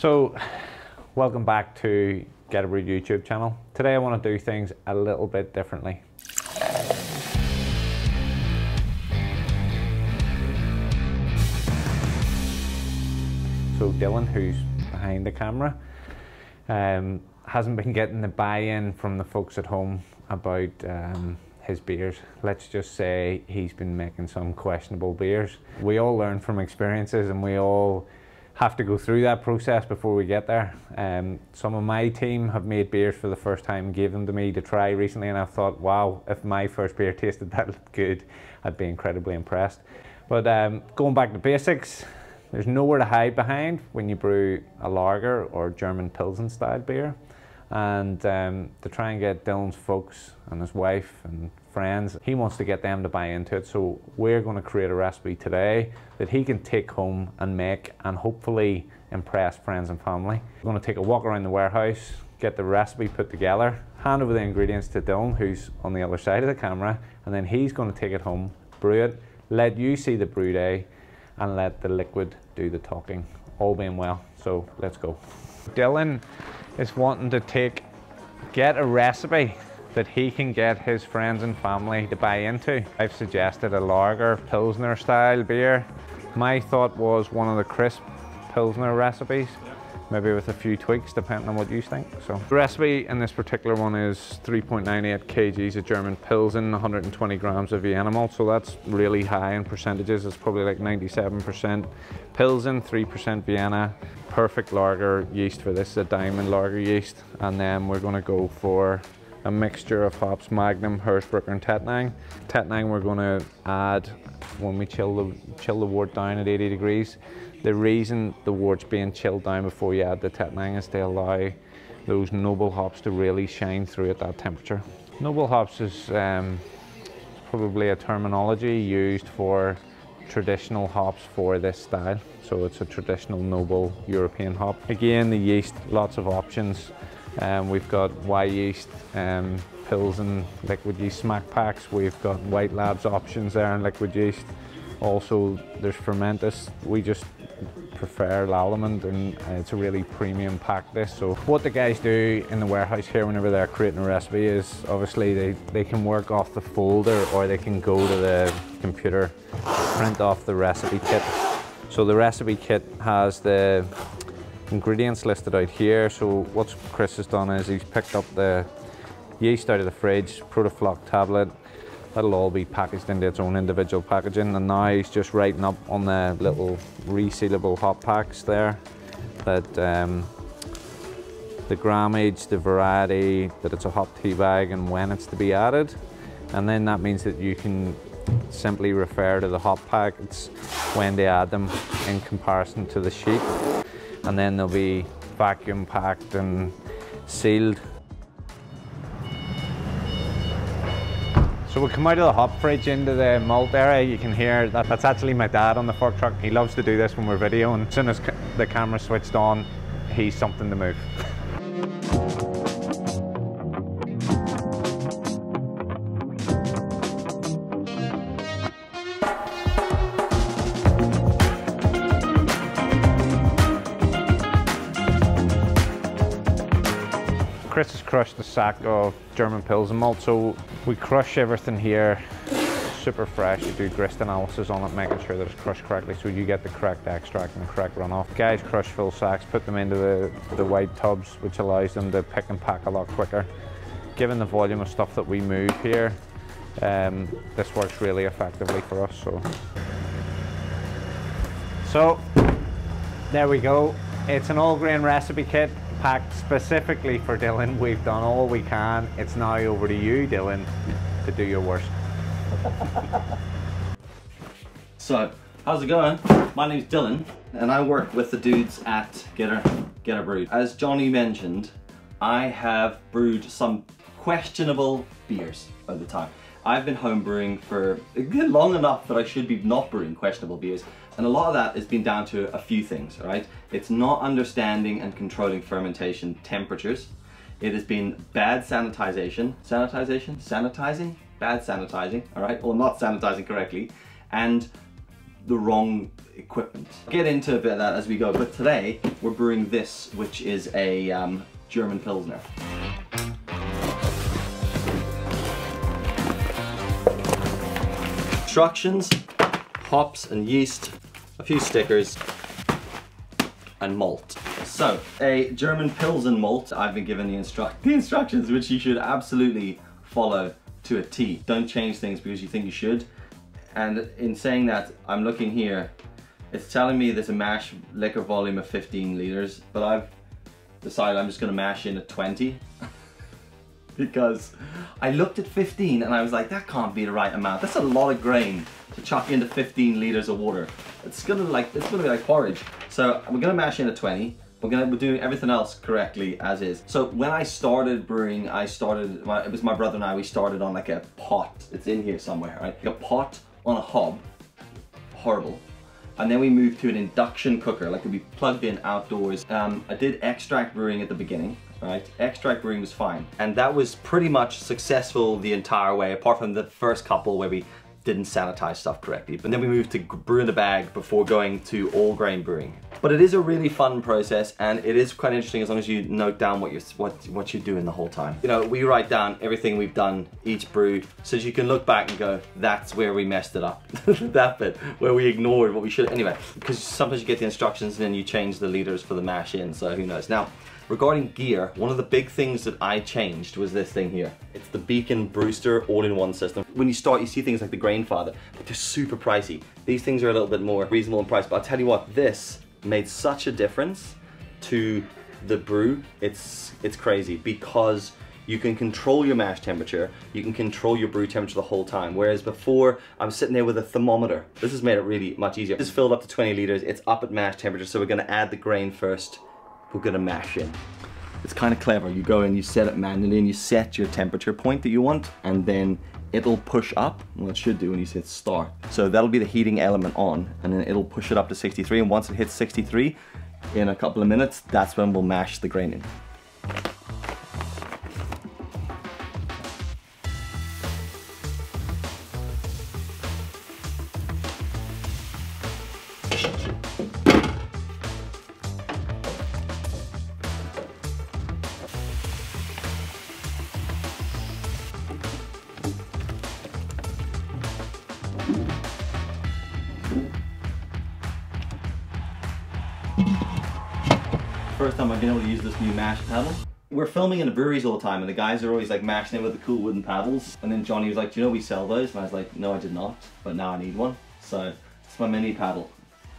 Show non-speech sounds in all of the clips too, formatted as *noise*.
So, welcome back to Get a Brewed YouTube channel. Today I want to do things a little bit differently. So Dillon, who's behind the camera, um, hasn't been getting the buy-in from the folks at home about um, his beers. Let's just say he's been making some questionable beers. We all learn from experiences and we all have to go through that process before we get there. Um, some of my team have made beers for the first time gave them to me to try recently and I thought, wow, if my first beer *laughs* tasted that good, I'd be incredibly impressed. But um, going back to basics, there's nowhere to hide behind when you brew a lager or German Pilsen style beer. And um, to try and get Dillon's folks and his wife and friends, he wants to get them to buy into it. So we're going to create a recipe today that he can take home and make and hopefully impress friends and family. We're going to take a walk around the warehouse, get the recipe put together, hand over the ingredients to Dillon, who's on the other side of the camera, and then he's going to take it home, brew it, let you see the brew day, and let the liquid do the talking, all being well. So let's go. Dillon is wanting to take, get a recipe that he can get his friends and family to buy into. I've suggested a lager, Pilsner style beer. My thought was one of the crisp Pilsner recipes maybe with a few tweaks depending on what you think. So the recipe in this particular one is 3.98 kgs of German Pilsen, 120 grams of Vienna malt. So that's really high in percentages. It's probably like 97% Pilsen, 3% Vienna. Perfect lager yeast for this, a diamond lager yeast. And then we're gonna go for a mixture of hops, Magnum, Hersbrucker and Tettnang. Tettnang we're gonna add when we chill the, chill the wort down at 80 degrees. The reason the wort's being chilled down before you add the Tettnang is to allow those noble hops to really shine through at that temperature. Noble hops is um, probably a terminology used for traditional hops for this style. So it's a traditional noble European hop. Again, the yeast, lots of options. Um, we've got Wyeast, um, and liquid yeast smack packs. We've got White Labs options there in liquid yeast. Also, there's Fermentis. We just prefer Lallemand and uh, it's a really premium pack this. So what the guys do in the warehouse here whenever they're creating a recipe is obviously they, they can work off the folder or they can go to the computer, print off the recipe kit. So the recipe kit has the ingredients listed out here. So what Chris has done is he's picked up the yeast out of the fridge, Protafloc tablet, That'll all be packaged into its own individual packaging and now he's just writing up on the little resealable hot packs there that um, the grammage, the variety, that it's a hop tea bag and when it's to be added. And then that means that you can simply refer to the hop packets when they add them in comparison to the sheet. And then they'll be vacuum packed and sealed So we come out of the hop fridge into the malt area. You can hear that that's actually my dad on the fork truck. He loves to do this when we're videoing. As soon as the camera switched on, he's something to move. *laughs* Crushed a sack of German Pilsen malt, so we crush everything here super fresh. You do grist analysis on it, making sure that it's crushed correctly so you get the correct extract and the correct runoff. Guys crush full sacks, put them into the, the white tubs, which allows them to pick and pack a lot quicker. Given the volume of stuff that we move here, um, this works really effectively for us. So. so, there we go. It's an all grain recipe kit packed specifically for Dillon. We've done all we can. It's now over to you, Dillon, to do your worst. *laughs* so, how's it going? My name's Dillon, and I work with the dudes at Get a, Get a Brewed. As Johnny mentioned, I have brewed some questionable beers by the time. I've been home brewing for long enough that I should be not brewing questionable beers. And a lot of that has been down to a few things, right? It's not understanding and controlling fermentation temperatures. It has been bad sanitization, sanitization, sanitizing, bad sanitizing, all right, or not sanitizing correctly, and the wrong equipment. Get into a bit of that as we go, but today we're brewing this, which is a um, German Pilsner. Instructions, hops and yeast, a few stickers, and malt. So, a German Pilsen malt, I've been given the, instru *laughs* the instructions which you should absolutely follow to a T. Don't change things because you think you should. And in saying that, I'm looking here, it's telling me there's a mash liquor volume of 15 liters, but I've decided I'm just gonna mash in at 20. *laughs* because I looked at 15 and I was like, that can't be the right amount. That's a lot of grain to chuck into 15 liters of water. It's gonna like, it's gonna be like porridge. So we're gonna mash in at 20. We're gonna be doing everything else correctly as is. So when I started brewing, I started, it was my brother and I, we started on like a pot. It's in here somewhere, right? Like a pot on a hob. Horrible. And then we moved to an induction cooker, like we plugged in outdoors. Um, I did extract brewing at the beginning right? Extract brewing was fine. And that was pretty much successful the entire way, apart from the first couple where we didn't sanitize stuff correctly. But then we moved to brew in the bag before going to all grain brewing. But it is a really fun process and it is quite interesting as long as you note down what you're, what, what you're doing the whole time. You know, we write down everything we've done each brew so you can look back and go, that's where we messed it up. *laughs* that bit, where we ignored what we should. Anyway, because sometimes you get the instructions and then you change the liters for the mash in, so who knows. Now, Regarding gear, one of the big things that I changed was this thing here. It's the Beacon Brewster all-in-one system. When you start, you see things like the Grainfather, but they're super pricey. These things are a little bit more reasonable in price, but I'll tell you what, this made such a difference to the brew. It's, it's crazy because you can control your mash temperature, you can control your brew temperature the whole time. Whereas before, I was sitting there with a thermometer. This has made it really much easier. This filled up to 20 liters, it's up at mash temperature, so we're gonna add the grain first, we're gonna mash in. It's kind of clever. You go and you set it manually and you set your temperature point that you want and then it'll push up, well it should do when you hit start. So that'll be the heating element on and then it'll push it up to 63 and once it hits 63, in a couple of minutes, that's when we'll mash the grain in. First time I've been able to use this new mash paddle. We're filming in the breweries all the time and the guys are always like mashing it with the cool wooden paddles. And then Johnny was like, do you know we sell those? And I was like, no I did not, but now I need one. So it's my mini paddle.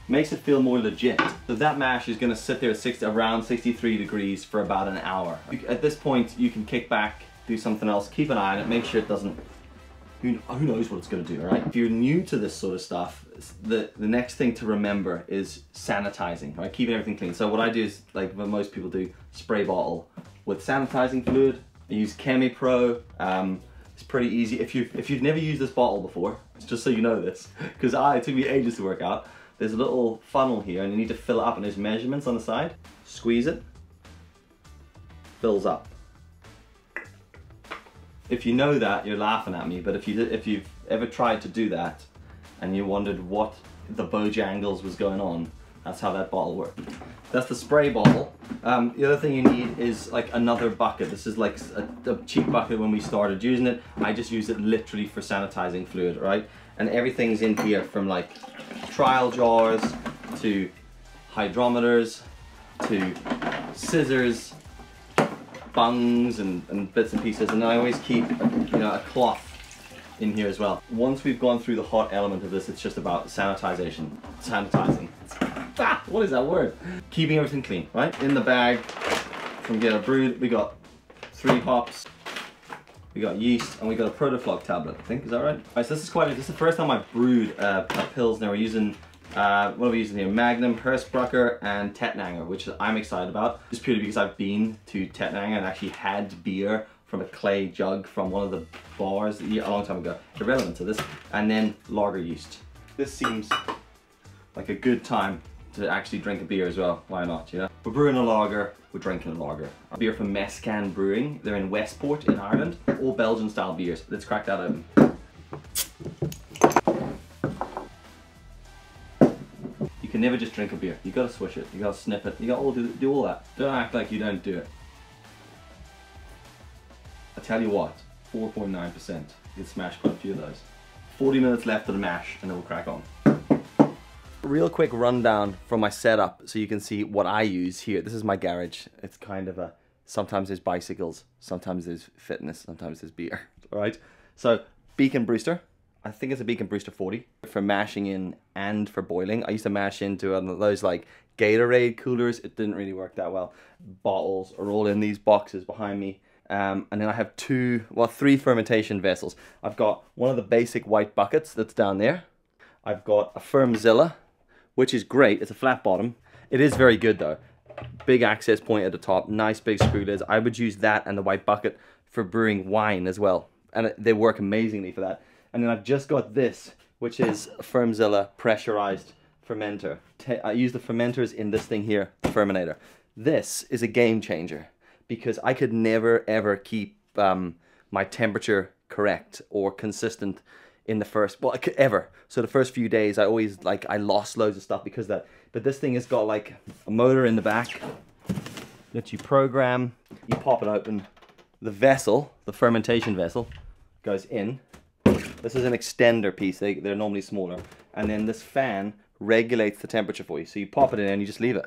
Makes it feel more legit. So that mash is gonna sit there at 60, around 63 degrees for about an hour. At this point, you can kick back, do something else, keep an eye on it, make sure it doesn't who, who knows what it's going to do, right? If you're new to this sort of stuff, the, the next thing to remember is sanitizing, right? Keeping everything clean. So what I do is, like what most people do, spray bottle with sanitizing fluid. I use ChemiPro. Um, it's pretty easy. If, you, if you've never used this bottle before, *laughs* just so you know this, because I, it took me ages to work out, there's a little funnel here and you need to fill it up and there's measurements on the side. Squeeze it, fills up if you know that, you're laughing at me, but if, you, if you've ever tried to do that and you wondered what the Bojangles was going on, that's how that bottle worked. That's the spray bottle. Um, the other thing you need is like another bucket. This is like a, a, cheap bucket when we started using it. I just use it literally for sanitizing fluid, right? And everything's in here from like trial jars to hydrometers to scissors bungs and, and bits and pieces and I always keep you know a cloth in here as well. Once we've gone through the hot element of this, it's just about sanitization, sanitizing. *laughs* Ah, what is that word? Keeping everything clean, right? In the bag from Get a Brewed, we got three hops, we got yeast, and we got a Protafloc tablet, I think, is that right? All right, so this is quite, this is the first time I've brewed uh, a Pilsner. We're using uh, what are we using here? Magnum, Hersbrucker, and Tettnanger, which I'm excited about. Just purely because I've been to Tettnanger and actually had beer from a clay jug from one of the bars a long time ago. Irrelevant to this. And then lager yeast. This seems like a good time to actually drink a beer as well. Why not, you know? We're brewing a lager, we're drinking a lager. A beer from Mescan Brewing. They're in Westport in Ireland. All Belgian style beers. Let's crack that open. Can never just drink a beer. You gotta swish it. You gotta sniff it. You gotta all do, do all that. Don't act like you don't do it. I tell you what, 4.9%. You can smash quite a few of those. 40 minutes left of the mash, and then we'll crack on. Real quick rundown from my setup so you can see what I use here. This is my garage. It's kind of a sometimes there's bicycles, sometimes there's fitness, sometimes there's beer. All *laughs* right. So Beacon Brewster, I think it's a Beacon Brewster 40 for mashing in and for boiling. I used to mash into those like Gatorade coolers. It didn't really work that well. Bottles are all in these boxes behind me. Um, and then I have two, well, three fermentation vessels. I've got one of the basic white buckets that's down there. I've got a FermZilla, which is great. It's a flat bottom. It is very good though. Big access point at the top, nice big screw lids. I would use that and the white bucket for brewing wine as well. And they work amazingly for that. And then I've just got this, which is FermZilla. pressurized fermenter. I use the fermenters in this thing here, the Ferminator. This is a game changer because I could never ever keep um, my temperature correct or consistent in the first well ever. So the first few days i always like i lost loads of stuff because that. But this thing has got like a motor in the back that you program. You pop it open. The vessel the fermentation vessel goes in this is an extender piece. They, they're normally smaller. And then this fan regulates the temperature for you. So you pop it in and you just leave it.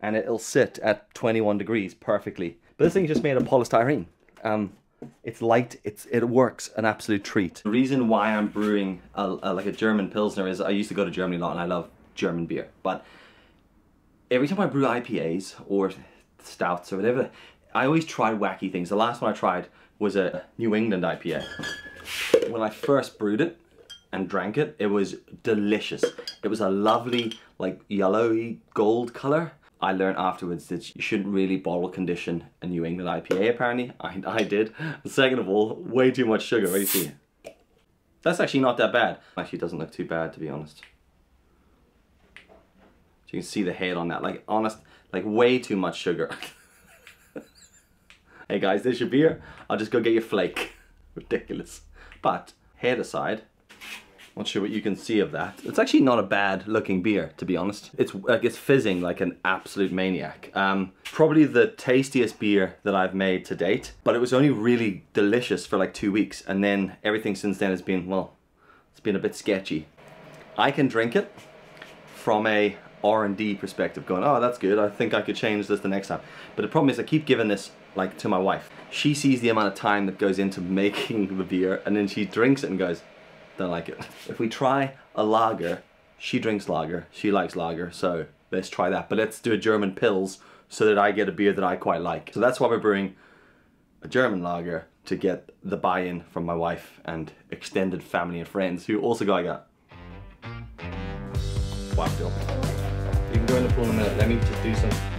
And it'll sit at 21 degrees perfectly. But this thing's just made of polystyrene. Um, it's light, it's, it works an absolute treat. The reason why I'm brewing a, a, like a German Pilsner is I used to go to Germany a lot and I love German beer. But every time I brew IPAs or stouts or whatever, I always try wacky things. The last one I tried was a New England IPA when I first brewed it and drank it, it was delicious. It was a lovely, like yellowy gold color. I learned afterwards that you shouldn't really bottle condition a New England IPA apparently. I, I did. Second of all, way too much sugar, right? See? That's actually not that bad. Actually doesn't look too bad to be honest. You can see the head on that, like honest, like way too much sugar. *laughs* hey guys, there's your beer. I'll just go get your flake. *laughs* Ridiculous. But head aside, not sure what you can see of that. It's actually not a bad looking beer, to be honest. It's like it's fizzing like an absolute maniac. Um, probably the tastiest beer that I've made to date, but it was only really delicious for like two weeks. And then everything since then has been, well, it's been a bit sketchy. I can drink it from a R&D perspective going, oh, that's good. I think I could change this the next time. But the problem is I keep giving this like to my wife. She sees the amount of time that goes into making *laughs* the beer and then she drinks it and goes, don't like it. *laughs* If we try a lager, she drinks lager, she likes lager, so let's try that. But let's do a German Pils so that I get a beer that I quite like. So that's why we're brewing a German lager to get the buy-in from my wife and extended family and friends who also got that. Wow, Phil. You can go in the pool in a minute. Let me just do some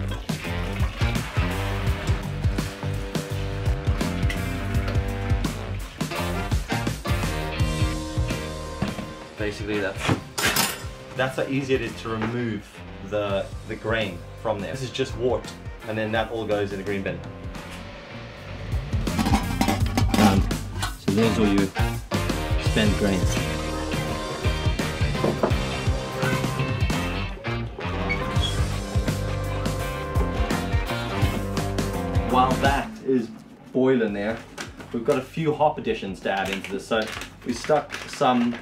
basically that's that's how easy it is to remove the the grain from there. This is just wort, and then that all goes in the green bin. Um, so there's all your spent grains. While that is boiling there, we've got a few hop additions to add into this. So we stuck some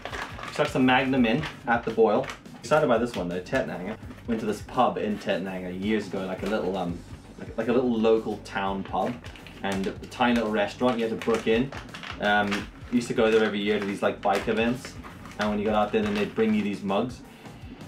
Stuck some Magnum in at the boil. Excited by this one though, Tettnanger. Went to this pub in Tettnanger years ago, like a little um, like, like a little local town pub, and a tiny little restaurant. You had to book in. Um, used to go there every year to these like bike events, and when you got out there, then they'd bring you these mugs.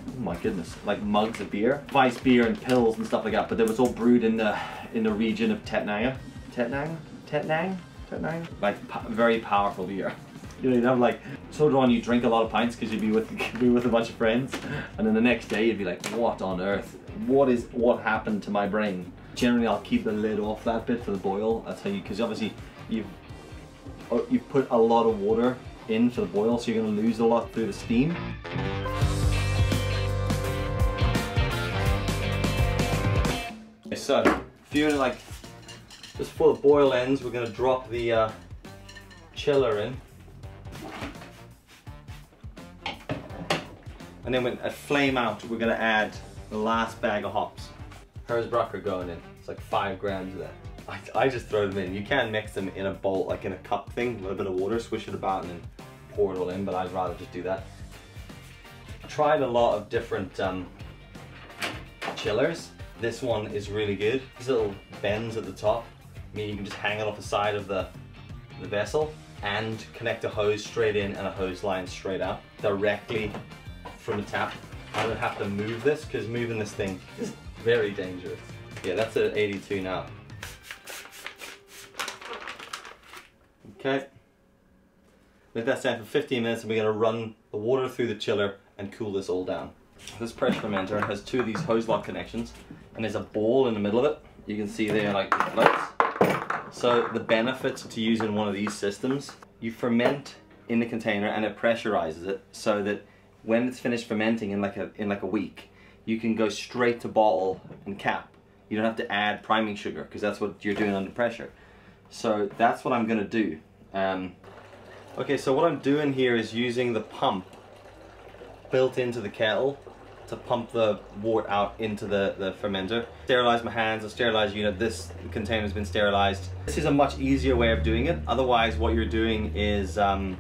Oh my goodness, like mugs of beer, weiss beer and Pils and stuff like that. But it was all brewed in the in the region of Tettnanger. Tettnanger, Tettnang, Tettnanger. Like very powerful beer. *laughs* You know, you'd have like so on you drink a lot of pints because you'd be with *laughs* be with a bunch of friends, and then the next day you'd be like, what on earth? What is what happened to my brain? Generally, I'll keep the lid off that bit for the boil. That's how you because obviously you've oh, you've put a lot of water in for the boil, so you're going to lose a lot through the steam. So, if you're like just before the boil ends, we're going to drop the uh, chiller in. And then when at flame out, we're gonna add the last bag of hops. Hersbrucker going in. It's like five grams of that. I, I just throw them in. You can mix them in a bowl, like in a cup thing, with a bit of water, swish it about and then pour it all in, but I'd rather just do that. I tried a lot of different um, chillers. This one is really good. These little bends at the top mean you can just hang it off the side of the, the vessel and connect a hose straight in and a hose line straight out directly from the tap. I don't have to move this because moving this thing is very dangerous. Yeah, that's at 82 now. Okay. Let that stand for 15 minutes and we're to run the water through the chiller and cool this all down. This pressure fermenter has two of these hose lock connections and there's a ball in the middle of it. You can see there like lights. So the benefits to using one of these systems, you ferment in the container and it pressurizes it so that when it's finished fermenting in like a in like a week, you can go straight to bottle and cap. You don't have to add priming sugar because that's what you're doing under pressure. So that's what I'm gonna do. Um, okay, so what I'm doing here is using the pump built into the kettle to pump the wort out into the, the fermenter. Sterilize my hands, I sterilize unit, this container's been sterilized. This is a much easier way of doing it. Otherwise what you're doing is um,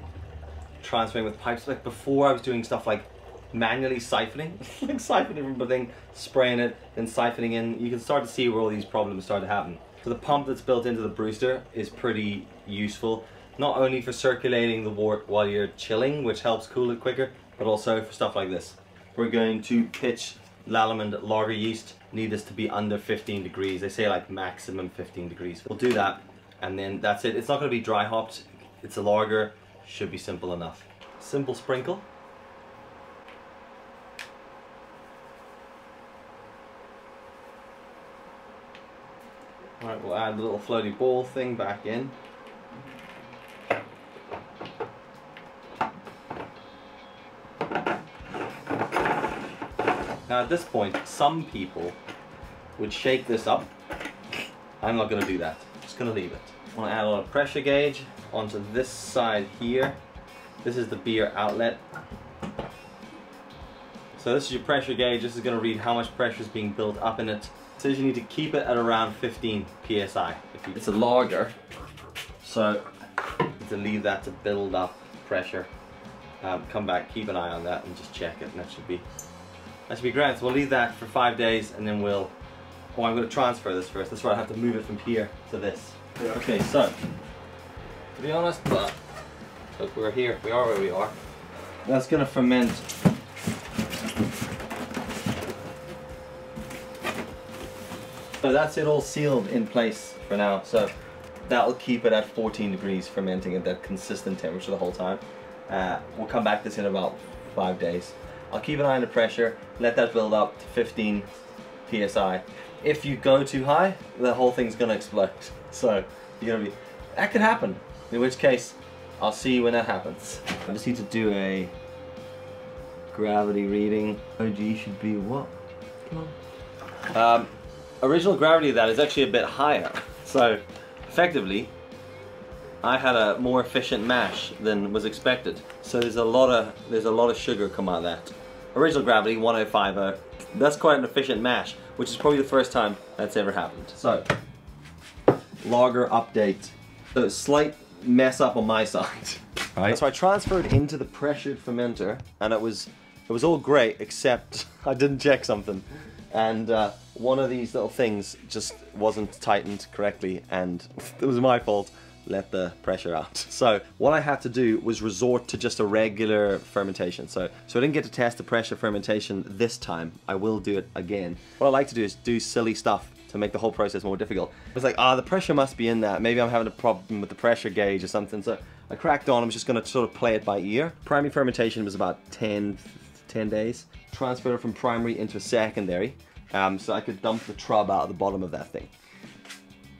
transferring with pipes. Like before I was doing stuff like manually siphoning, *laughs* like siphoning from the thing, spraying it, then siphoning in. You can start to see where all these problems start to happen. So the pump that's built into the Brewster is pretty useful, not only for circulating the wort while you're chilling, which helps cool it quicker, but also for stuff like this. We're going to pitch Lallemand lager yeast. Need this to be under 15 degrees. They say like maximum 15 degrees. We'll do that and then that's it. It's not going to be dry hopped. It's a lager. Should be simple enough. Simple sprinkle. Alright, we'll add the little floaty ball thing back in. Now at this point, some people would shake this up. I'm not going to do that. I'm just going to leave it. I'm going to add a little pressure gauge onto this side here. This is the beer outlet. So this is your pressure gauge. This is going to read how much pressure is being built up in it. It says you need to keep it at around 15 psi. It's a lager, so to leave that to build up pressure. Um, come back, keep an eye on that, and just check it, and that should be that should be great. So we'll leave that for five days, and then we'll. Oh, I'm going to transfer this first. That's why I have to move it from here to this. Yeah. Okay, so to be honest, but look, we're here. We are where we are. That's going to ferment So that's it all sealed in place for now. So that'll keep it at 14 degrees fermenting at that consistent temperature the whole time. Uh, we'll come back to this in about five days. I'll keep an eye on the pressure, let that build up to 15 psi. If you go too high, the whole thing's gonna explode. So you're gonna be, that could happen. In which case, I'll see you when that happens. I just need to do a gravity reading. OG should be what? Come on. Um, original gravity of that is actually a bit higher. So effectively, I had a more efficient mash than was expected. So there's a lot of there's a lot of sugar come out of that. Original gravity 105. That's quite an efficient mash, which is probably the first time that's ever happened. So lager update. So slight mess up on my side. Right. So I transferred into the pressured fermenter, and it was it was all great except *laughs* I didn't check something and uh, one of these little things just wasn't tightened correctly and *laughs* it was my fault let the pressure out. *laughs* So what I had to do was resort to just a regular fermentation. So, so I didn't get to test the pressure fermentation this time. I will do it again. What I like to do is do silly stuff to make the whole process more difficult. I was like, ah, oh, the pressure must be in that. Maybe I'm having a problem with the pressure gauge or something. So I cracked on, I was just gonna sort of play it by ear. Primary fermentation was about 10, 10 days. Transferred it from primary into secondary. Um, so I could dump the trub out of the bottom of that thing.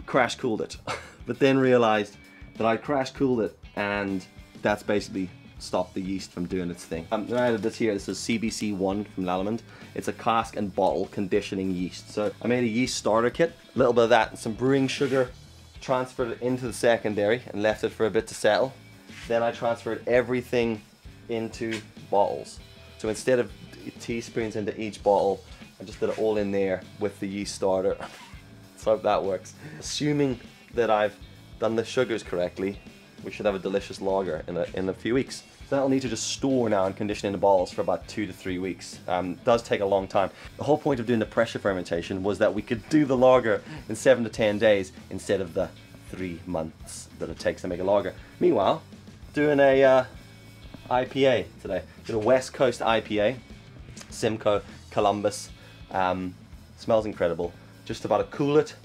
Crash cooled it. *laughs* but then realized that I crash cooled it and that's basically stopped the yeast from doing its thing. Um, I added this here, this is CBC1 from Lallemand. It's a cask and bottle conditioning yeast. So I made a yeast starter kit, a little bit of that and some brewing sugar, transferred it into the secondary and left it for a bit to settle. Then I transferred everything into bottles. So instead of teaspoons into each bottle. I just did it all in there with the yeast starter. *laughs* Let's hope that works. Assuming that I've done the sugars correctly, we should have a delicious lager in a, in a few weeks. So that'll need to just store now and condition in the bottles for about two to three weeks. Um, does take a long time. The whole point of doing the pressure fermentation was that we could do the lager in seven to 10 days instead of the three months that it takes to make a lager. Meanwhile, doing a uh, IPA today. Doing a West Coast IPA, Simcoe, Columbus. Um, smells incredible. Just about to cool it,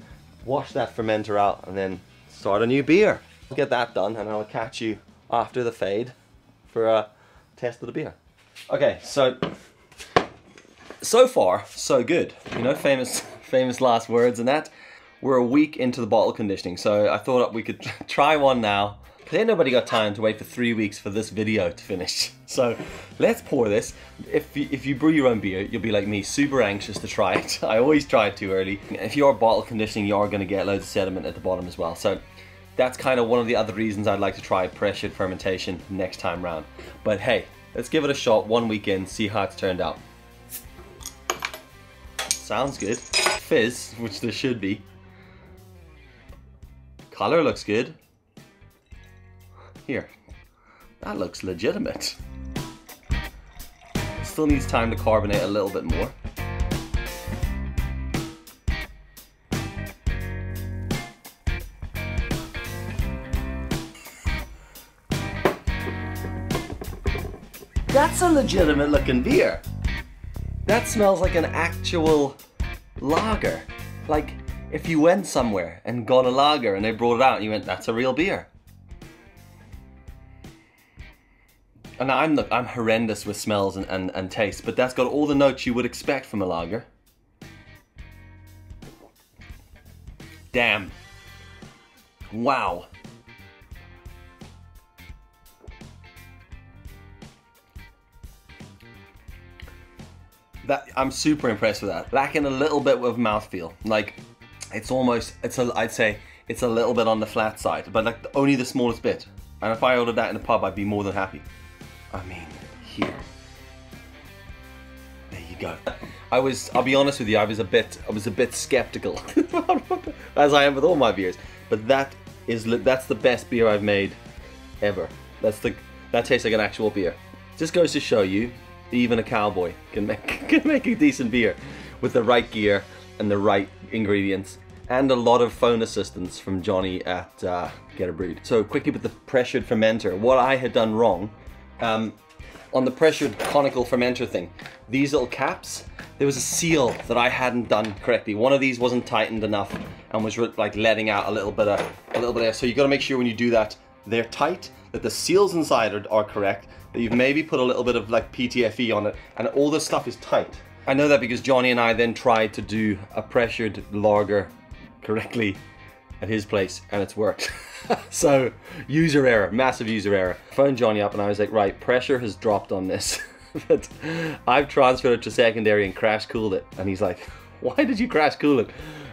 wash that fermenter out, and then start a new beer. I'll get that done, and I'll catch you after the fade for a test of the beer. Okay, so so far so good. You know, famous *laughs* famous last words and that. We're a week into the bottle conditioning, so I thought we could *laughs* try one now. Ain't nobody got time to wait for three weeks for this video to finish. *laughs* So let's pour this. If you, if you brew your own beer, you'll be like me, super anxious to try it. I always try it too early. If you're bottle conditioning, you are gonna get loads of sediment at the bottom as well. So that's kind of one of the other reasons I'd like to try pressured fermentation next time round. But hey, let's give it a shot one weekend, see how it's turned out. Sounds good. Fizz, which there should be. Color looks good. Here, that looks legitimate. Still needs time to carbonate a little bit more. That's a legitimate looking beer. That smells like an actual lager. Like if you went somewhere and got a lager and they brought it out and you went, that's a real beer. And I'm look, I'm horrendous with smells and, and, and taste, but that's got all the notes you would expect from a lager. Damn. Wow. That I'm super impressed with that. Lacking a little bit of mouthfeel. Like it's almost it's a I'd say it's a little bit on the flat side, but like only the smallest bit. And if I ordered that in a pub, I'd be more than happy. I mean, here. There you go. I was, I'll be honest with you, I was a bit, I was a bit skeptical, *laughs* as I am with all my beers. But that is, that's the best beer I've made ever. That's the, that tastes like an actual beer. Just goes to show you, even a cowboy can make, *laughs* can make a decent beer with the right gear and the right ingredients and a lot of phone assistance from Johnny at uh, Get a Brewed. So quickly with the pressured fermenter, what I had done wrong um, on the pressured conical fermenter thing, these little caps, there was a seal that I hadn't done correctly. One of these wasn't tightened enough and was like letting out a little bit of a little bit of. air. So you got to make sure when you do that, they're tight, that the seals inside are, are correct, that you've maybe put a little bit of like PTFE on it, and all the stuff is tight. I know that because Johnny and I then tried to do a pressured lager correctly at his place and it's worked. *laughs* so user error, massive user error. Phoned Johnny up and I was like, right, pressure has dropped on this. *laughs* but I've transferred it to secondary and crash cooled it. And he's like, *laughs* why did you crash cool it?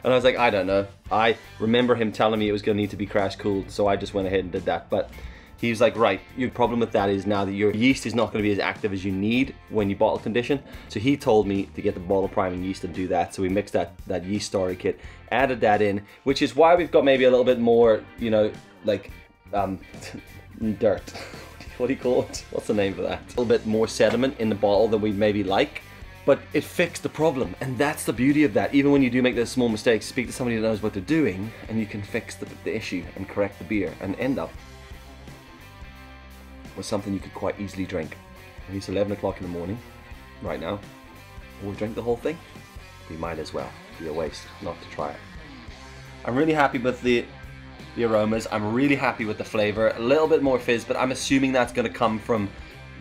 And I was like, I don't know. I remember him telling me it was gonna need to be crash cooled. So I just went ahead and did that. But he was like, right, your problem with that is now that your yeast is not going to be as active as you need when you bottle condition. So he told me to get the bottle priming yeast and do that. So we mixed that, that yeast starter kit, added that in, which is why we've got maybe a little bit more, you know, like um, *laughs* dirt. *laughs* what do you call it? What's the name for that? A little bit more sediment in the bottle than we maybe like but it fixed the problem. And that's the beauty of that. Even when you do make those small mistakes, speak to somebody that knows what they're doing and you can fix the, the issue and correct the beer and end up with something you could quite easily drink. It's 11 o'clock in the morning, right now. Will we drink the whole thing? We might as well. Be a waste not to try it. I'm really happy with the the aromas. I'm really happy with the flavor. A little bit more fizz, but I'm assuming that's going to come from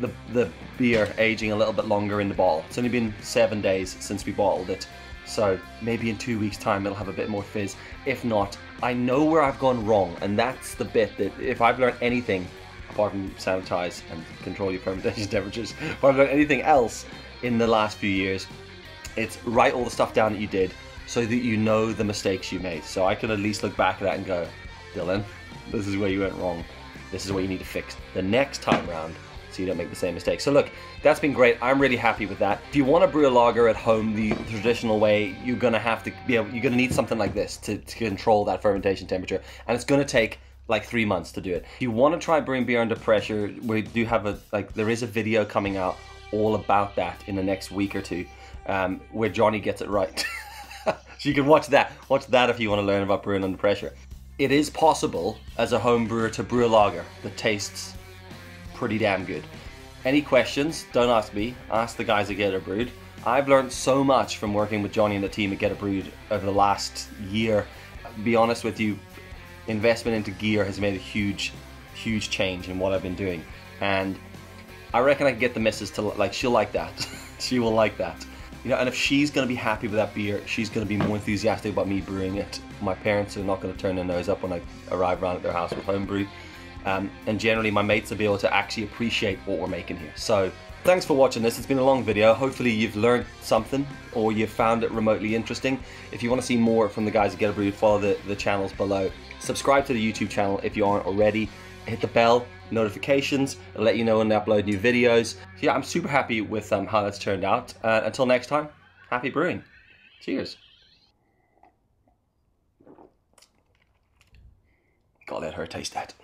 the, the beer aging a little bit longer in the bottle. It's only been seven days since we bottled it. So maybe in two weeks time it'll have a bit more fizz. If not, I know where I've gone wrong. And that's the bit that if I've learned anything apart from sanitize and control your fermentation *laughs* temperatures, if I've learned anything else in the last few years, it's write all the stuff down that you did so that you know the mistakes you made. So I can at least look back at that and go, Dillon, this is where you went wrong. This is what you need to fix the next time round so you don't make the same mistake. So look, that's been great. I'm really happy with that. If you want to brew a lager at home the traditional way, you're gonna have to be able, you're gonna need something like this to, to control that fermentation temperature, and it's gonna take like three months to do it. If you want to try brewing beer under pressure, we do have a like there is a video coming out all about that in the next week or two, um, where Johnny gets it right. *laughs* so you can watch that. Watch that if you want to learn about brewing under pressure. It is possible as a home brewer to brew a lager that tastes pretty damn good. Any questions? Don't ask me. Ask the guys at Get a Brewed. I've learned so much from working with Johnny and the team at Get a Brewed over the last year. Be honest with you, investment into gear has made a huge, huge change in what I've been doing. And I reckon I can get the missus to like, she'll like that. *laughs* she will like that. You know, and if she's gonna be happy with that beer, she's gonna be more enthusiastic about me brewing it. My parents are not gonna turn their nose up when I arrive around at their house with homebrew. Um, and generally my mates will be able to actually appreciate what we're making here. So thanks for watching this. It's been a long video. Hopefully you've learned something or you've found it remotely interesting. If you want to see more from the guys at Get It Brewed, follow the, the channels below. Subscribe to the YouTube channel if you aren't already. Hit the bell, notifications, it'll let you know when they upload new videos. So yeah, I'm super happy with um, how that's turned out. Uh, until next time, happy brewing. Cheers. God, let her taste that.